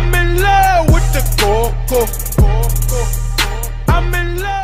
I'm in love with the coco. I'm in love.